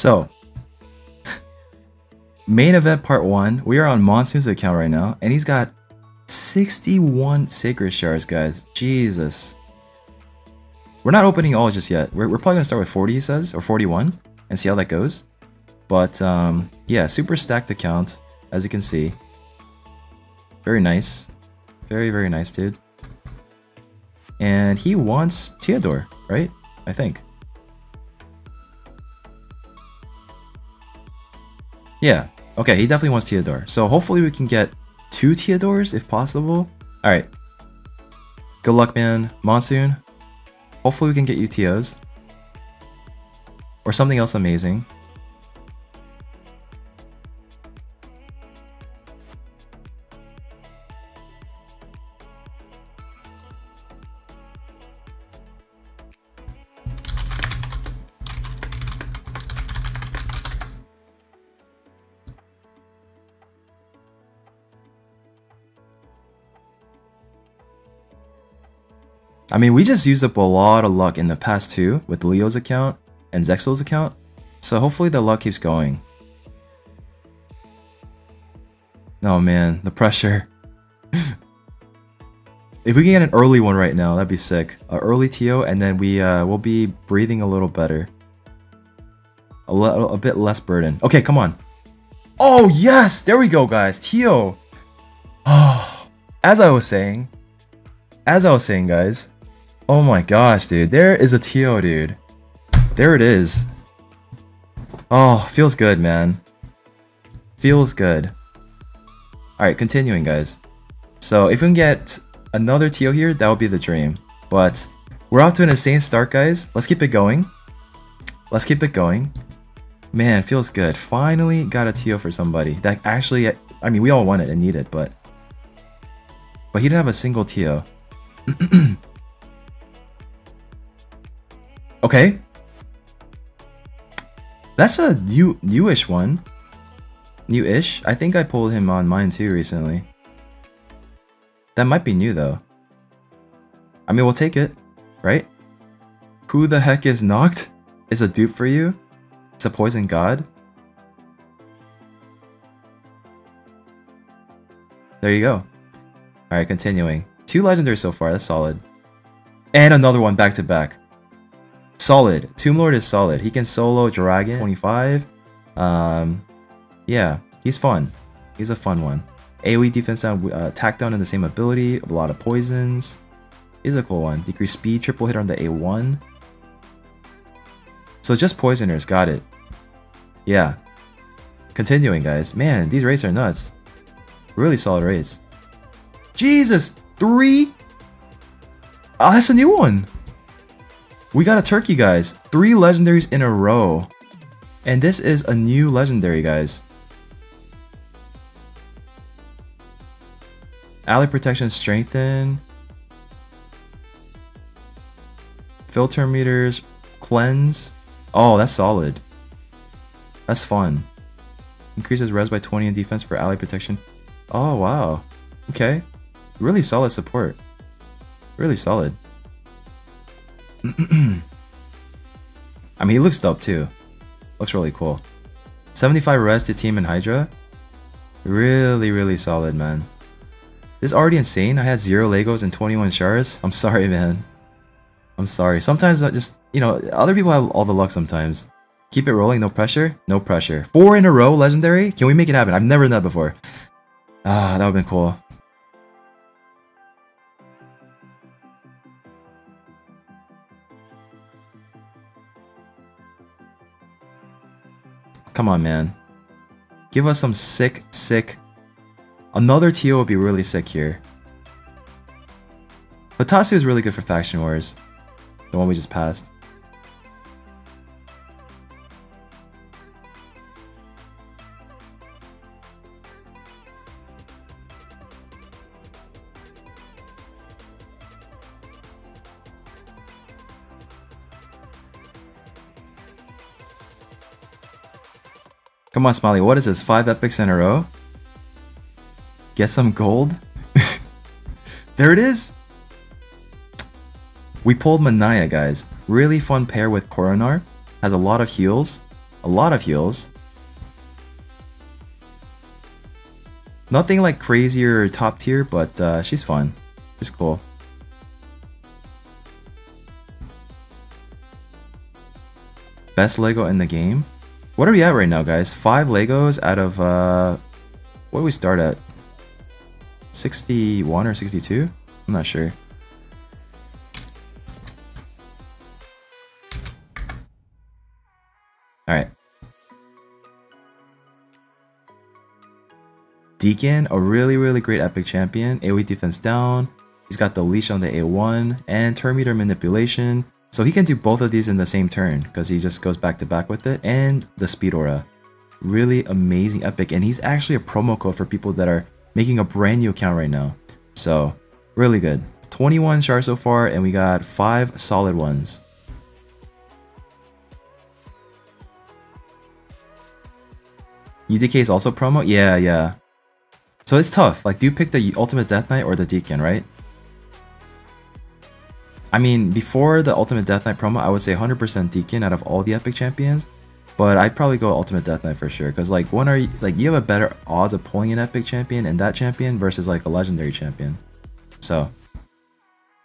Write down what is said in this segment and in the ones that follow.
So, main event part one. We are on Monsoon's account right now, and he's got 61 Sacred Shards, guys. Jesus. We're not opening all just yet. We're, we're probably going to start with 40, he says, or 41, and see how that goes. But, um, yeah, super stacked account, as you can see. Very nice. Very, very nice, dude. And he wants Teodor, right? I think. Yeah. Okay, he definitely wants Teodor. So hopefully we can get two Teodors if possible. Alright. Good luck, man. Monsoon. Hopefully we can get you UTOs. Or something else amazing. I mean, we just used up a lot of luck in the past two with Leo's account and Zexel's account, so hopefully the luck keeps going. Oh man, the pressure. if we can get an early one right now, that'd be sick. An early TO, and then we uh, will be breathing a little better. A, little, a bit less burden. Okay, come on. Oh yes, there we go, guys. TO. Oh, as I was saying, as I was saying, guys, Oh my gosh, dude. There is a TO, dude. There it is. Oh, feels good, man. Feels good. Alright, continuing, guys. So, if we can get another TO here, that would be the dream. But, we're off to an insane start, guys. Let's keep it going. Let's keep it going. Man, feels good. Finally got a TO for somebody. That actually, I mean, we all want it and need it, but... But he didn't have a single TO. Okay. That's a new newish one. Newish? I think I pulled him on mine too recently. That might be new though. I mean, we'll take it, right? Who the heck is knocked? Is a dupe for you? It's a poison god? There you go. Alright, continuing. Two legendaries so far, that's solid. And another one back to back. Solid. Tomb Lord is solid. He can solo Dragon 25. Um, yeah, he's fun. He's a fun one. AoE defense down, uh, attack down in the same ability, a lot of poisons. He's a cool one. Decrease speed, triple hit on the A1. So just poisoners, got it. Yeah. Continuing, guys. Man, these raids are nuts. Really solid raids. Jesus! Three? Oh, that's a new one! We got a turkey, guys. Three legendaries in a row. And this is a new legendary, guys. Ally protection strengthen. Filter meters, cleanse. Oh, that's solid. That's fun. Increases res by 20 in defense for ally protection. Oh, wow. Okay. Really solid support. Really solid. I mean, he looks dope too. Looks really cool. 75 res to Team and Hydra. Really, really solid, man. This is already insane. I had 0 Legos and 21 shards. I'm sorry, man. I'm sorry. Sometimes I just, you know, other people have all the luck sometimes. Keep it rolling, no pressure? No pressure. Four in a row, legendary? Can we make it happen? I've never done that before. Ah, that would've been cool. Come on, man. Give us some sick, sick... Another TO would be really sick here. Latasu is really good for Faction Wars. The one we just passed. Come on, Smiley. What is this? Five epics in a row? Get some gold? there it is! We pulled Manaya, guys. Really fun pair with Coronar. Has a lot of heals. A lot of heals. Nothing like crazy or top tier, but uh, she's fun. She's cool. Best Lego in the game? What are we at right now, guys? Five Legos out of, uh, what do we start at? 61 or 62? I'm not sure. Alright. Deacon, a really, really great epic champion. AoE defense down. He's got the leash on the A1 and turn meter manipulation. So he can do both of these in the same turn because he just goes back to back with it. And the speed aura. Really amazing epic. And he's actually a promo code for people that are making a brand new account right now. So really good. 21 shards so far and we got 5 solid ones. UDK is also promo? Yeah, yeah. So it's tough. Like, do you pick the Ultimate Death Knight or the Deacon, right? I mean, before the Ultimate Death Knight promo, I would say 100% Deacon out of all the Epic Champions. But I'd probably go Ultimate Death Knight for sure. Because, like, when are you, like, you have a better odds of pulling an Epic Champion in that champion versus, like, a Legendary Champion. So,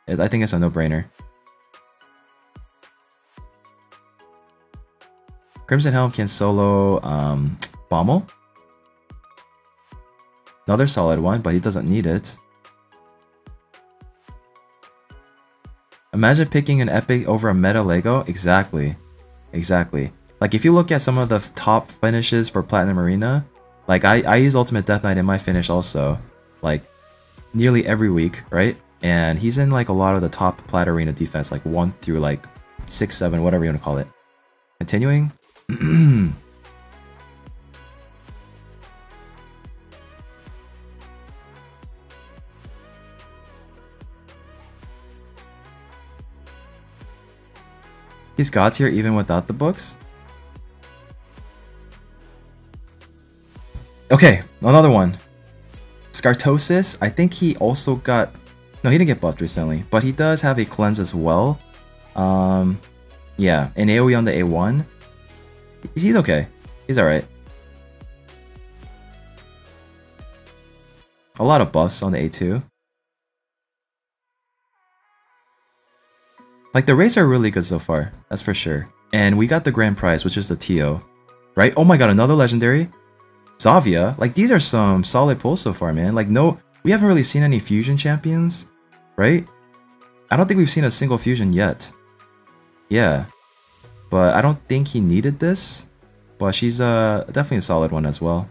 I think it's a no-brainer. Crimson Helm can solo um, Bommel. Another solid one, but he doesn't need it. Imagine picking an epic over a meta Lego. Exactly. Exactly. Like if you look at some of the top finishes for Platinum Arena, like I, I use Ultimate Death Knight in my finish also. Like nearly every week, right? And he's in like a lot of the top Plat Arena defense, like 1 through like 6, 7, whatever you want to call it. Continuing. He's god tier even without the books? Okay, another one. Scartosis, I think he also got... No, he didn't get buffed recently, but he does have a cleanse as well. Um, yeah, an AoE on the A1. He's okay. He's alright. A lot of buffs on the A2. Like, the race are really good so far, that's for sure. And we got the grand prize, which is the TO. Right? Oh my god, another legendary? Zavia? Like, these are some solid pulls so far, man. Like, no... We haven't really seen any fusion champions, right? I don't think we've seen a single fusion yet. Yeah. But I don't think he needed this. But she's uh, definitely a solid one as well.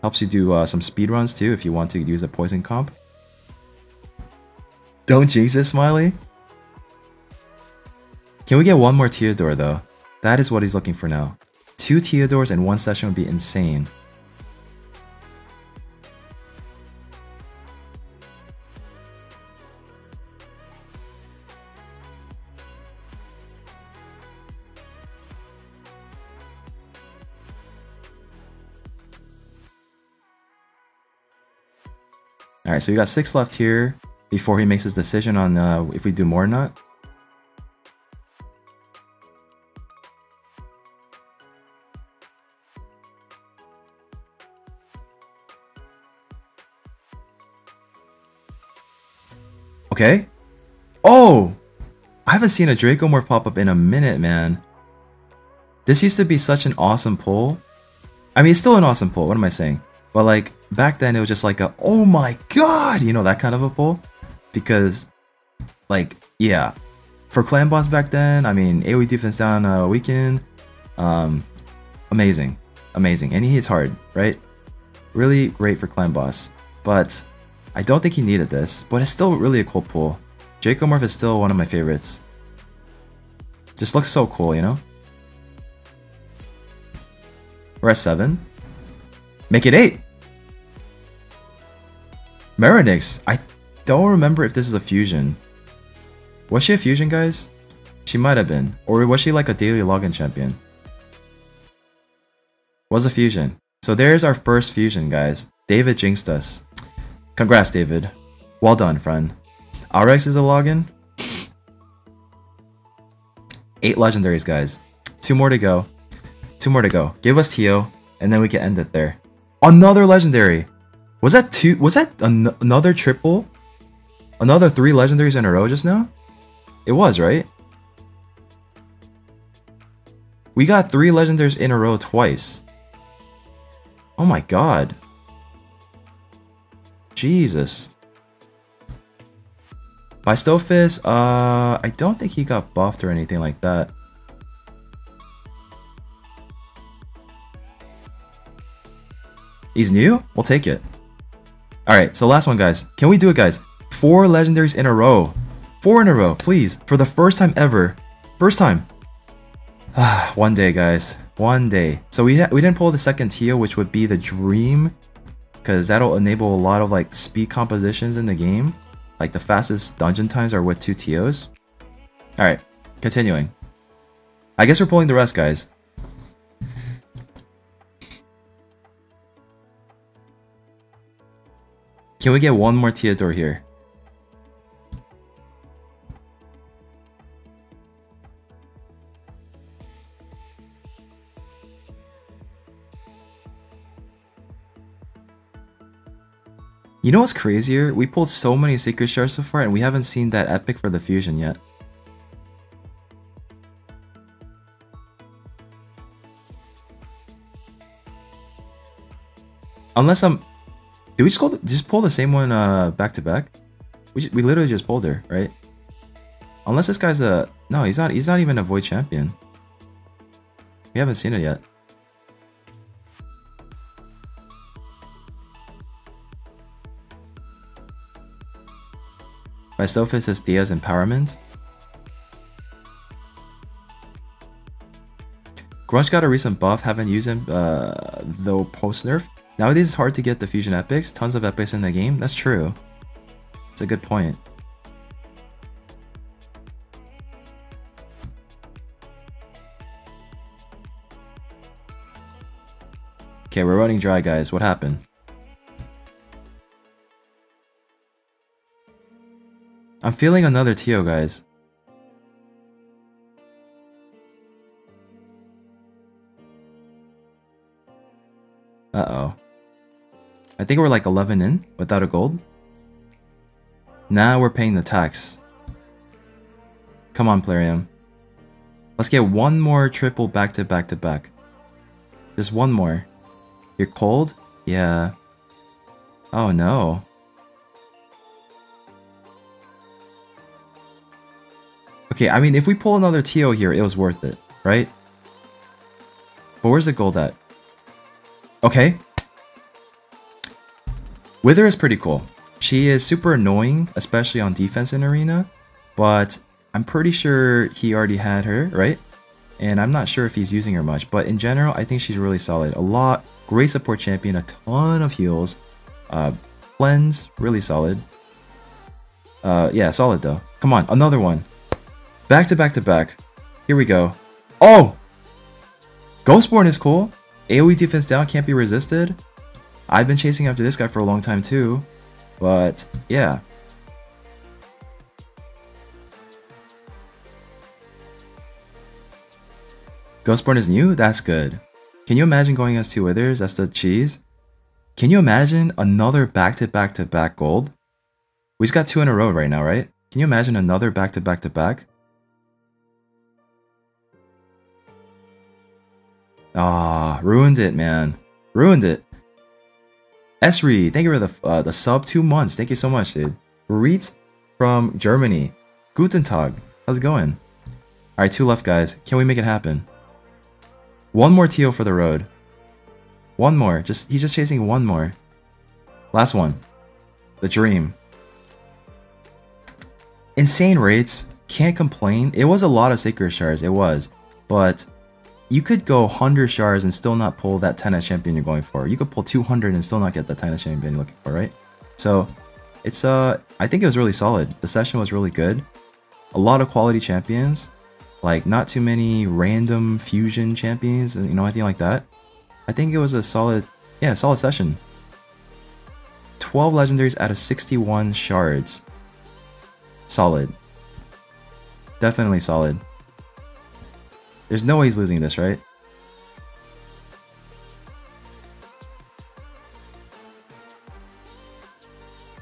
Helps you do uh, some speed runs too if you want to use a poison comp. Don't Jesus, Smiley. Can we get one more Teodor though? That is what he's looking for now. Two Teodors in one session would be insane. Alright, so we got six left here before he makes his decision on uh, if we do more or not. Okay. Oh! I haven't seen a Dracomorph pop up in a minute, man. This used to be such an awesome pull. I mean, it's still an awesome pull, what am I saying? But like, back then it was just like a, oh my god, you know, that kind of a pull. Because, like, yeah. For clan boss back then, I mean, AoE defense down a uh, weekend, um, amazing. Amazing. And he hits hard, right? Really great for clan boss. But I don't think he needed this, but it's still really a cool pull. Dracomorph is still one of my favorites. Just looks so cool, you know? We're at 7. Make it 8! Marinix! I don't remember if this is a fusion. Was she a fusion, guys? She might have been. Or was she like a daily login champion? Was a fusion. So there's our first fusion, guys. David jinxed us. Congrats, David. Well done, friend. RX is a login. Eight legendaries, guys. Two more to go. Two more to go. Give us Tio, and then we can end it there. Another legendary. Was that two? Was that an another triple? Another three legendaries in a row just now? It was, right? We got three legendaries in a row twice. Oh my god. Jesus. Bystophus, uh, I don't think he got buffed or anything like that. He's new? We'll take it. Alright, so last one, guys. Can we do it, guys? Four legendaries in a row. Four in a row, please. For the first time ever. First time. One day, guys. One day. So we we didn't pull the second Tio, which would be the Dream, because that'll enable a lot of like speed compositions in the game. Like the fastest dungeon times are with two Tios. All right, continuing. I guess we're pulling the rest, guys. Can we get one more Teodor here? You know what's crazier? We pulled so many Sacred Shards so far and we haven't seen that epic for the fusion yet. Unless I'm... Did we just, the, just pull the same one uh, back to back? We, we literally just pulled her, right? Unless this guy's a... No, he's not, he's not even a Void Champion. We haven't seen it yet. Bystophus is Dia's Empowerment. Grunge got a recent buff, haven't used him uh, though post nerf. Nowadays it's hard to get the fusion epics, tons of epics in the game, that's true. It's a good point. Okay, we're running dry guys, what happened? I'm feeling another Tio, guys. Uh-oh. I think we're like 11 in without a gold. Now we're paying the tax. Come on, Plarium. Let's get one more triple back to back to back. Just one more. You're cold? Yeah. Oh no. Okay, I mean, if we pull another Tio here, it was worth it, right? But where's the gold at? Okay. Wither is pretty cool. She is super annoying, especially on defense in Arena, but I'm pretty sure he already had her, right? And I'm not sure if he's using her much, but in general, I think she's really solid. A lot, great support champion, a ton of heals, uh, cleanse, really solid. Uh, yeah, solid though. Come on, another one. Back to back to back. Here we go. Oh! Ghostborn is cool. AoE defense down can't be resisted. I've been chasing after this guy for a long time too. But, yeah. Ghostborn is new? That's good. Can you imagine going as two withers? That's the cheese. Can you imagine another back-to-back-to-back -back gold? We just got two in a row right now, right? Can you imagine another back-to-back-to-back? -back? Ah, ruined it, man. Ruined it. Esri, thank you for the uh, the sub two months. Thank you so much, dude. Reet from Germany. Guten Tag. How's it going? Alright, two left, guys. Can we make it happen? One more Tio for the road. One more. Just He's just chasing one more. Last one. The Dream. Insane rates. Can't complain. It was a lot of Sacred Shards. It was. But you could go 100 shards and still not pull that 10 champion you're going for. You could pull 200 and still not get the 10 champion you're looking for, right? So it's uh I think it was really solid. The session was really good. A lot of quality champions, like not too many random fusion champions, you know, anything like that. I think it was a solid, yeah, solid session. 12 legendaries out of 61 shards. Solid. Definitely solid. There's no way he's losing this, right?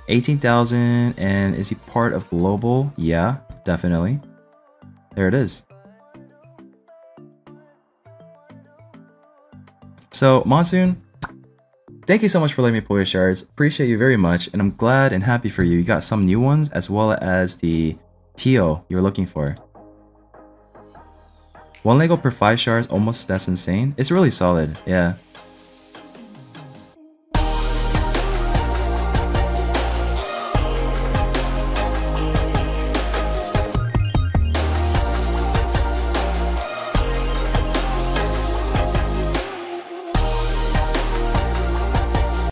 Eighteen thousand, and is he part of global? Yeah, definitely. There it is. So Monsoon, thank you so much for letting me pull your shards. Appreciate you very much, and I'm glad and happy for you. You got some new ones as well as the Tio you're looking for. One Lego per 5 shards, almost that's insane. It's really solid, yeah.